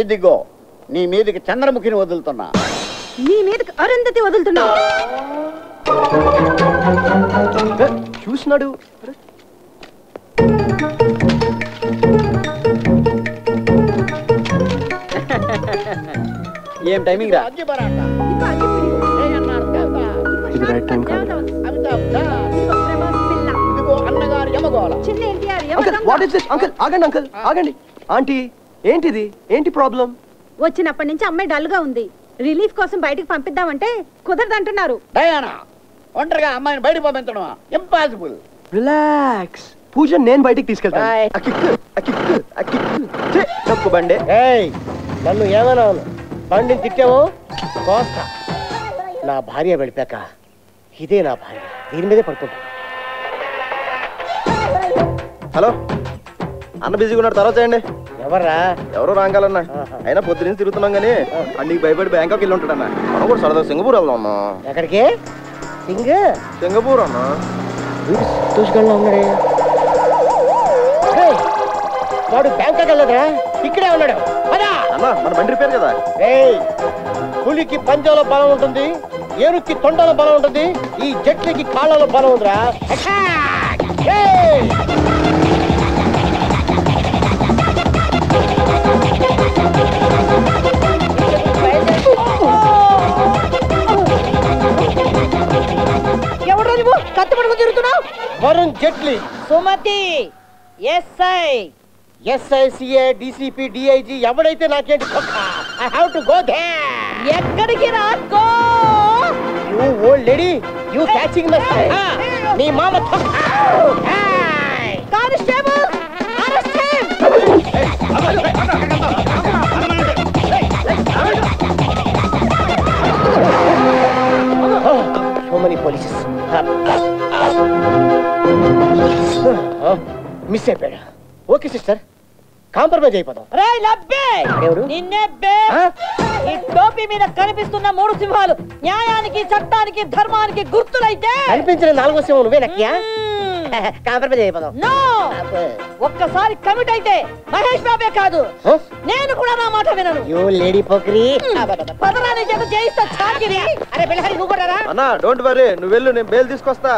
ఇదిగో నీ మీదకి చంద్రముఖిని వదులుతున్నా. నీ మీదకి అరుంధతి వదులుతున్నావు చూసినాడు? ఏం టైమింగ్ రా. ఇది రైట్ టైం కాదు. Uncle what is this uncle ఆగండి అంకుల్ ఆగండి. ఆంటీ ఏంటిది? ఏంటి ప్రాబ్లం? వచ్చినప్పటి నుంచి అమ్మాయి డల్గా ఉంది. రిలీఫ్ కోసం బయటికి పంపిద్దామంటే కుదరదంటున్నారు. డయానా ఒంటరిగా అమ్మాయిని బయట పంపించడం ఇంపాసిబుల్ రిలాక్స్ పూజ నేను బయటికి తీసుకెళ్తాను. బండే. ఏయ్ నన్ను ఏమన్నాను బండిని తిట్టావు? కోస్తా. నా భార్య వెళ్ళిపాక ఇదే నా భార్య. దీని మీదే పడుకుంటా. హలో. అన్న బిజీగా ఉన్నాడు తర్వాత చేయండి. ఎవర్రా? ఎవరో రాంగాలన్న. అయినా పొద్దు నుంచి తిరుగుతున్నాం కానీ అన్నికి భయపడి బ్యాంకాక్ వెళ్ళి ఉంటాడన్న మనం కూడా సరదా సింగపూర్ వెళ్దాం అన్న. ఎక్కడికి? సింగ్? సింగపూర్ అన్న. ఉన్నాడే. వాడు బ్యాంకాక్ వెళ్ళదురా ఇక్కడే ఉన్నాడు. అన్న మన బండి రిపేర్ కదా. ఏయ్ పులికి పంజాలో బలం ఉంటుంది ఏనుక్కి తొండలో బలం ఉంటుంది ఈ జట్లకి కాళ్ళలో బలం ఉందిరా. Varun Jaitley Sumathi SI SICA DCP DIG ఎవడైతే నాకేంటి I have to go there ఎక్కడికి రాకో? You old lady you catching my knee మామ! Constable arrest so many polices miss అయిపోయాడు ఓకే సిస్టర్ కాంప్రమైజ్ అయిపోదాం. రే లబ్బే! ఎవరు? నిన్నే బే ఆ? ఈ టోపీ మీద కనిపిస్తున్న మూడు సింహాలు న్యాయానికి చట్టానికి ధర్మానికి గుర్తులైతే కనిపించిన నాలుగో సింహం నువ్వే నక్కియా కాంప్రమైజ్ అయిపోదాం. నో! ఒక్కసారి కమిట్ అయితే మహేష్ బాబే కాదు. నేను కూడా నా మాట వినను. You lady Pokiri. పదరాని చేత చేయిస్తా చాకిరి. అరే బిల్లహరి నువ్వు కూడా రా. అన్న డోంట్ వరీ నువ్వు వెళ్ళు నేను బేల్ తీసుకొస్తా.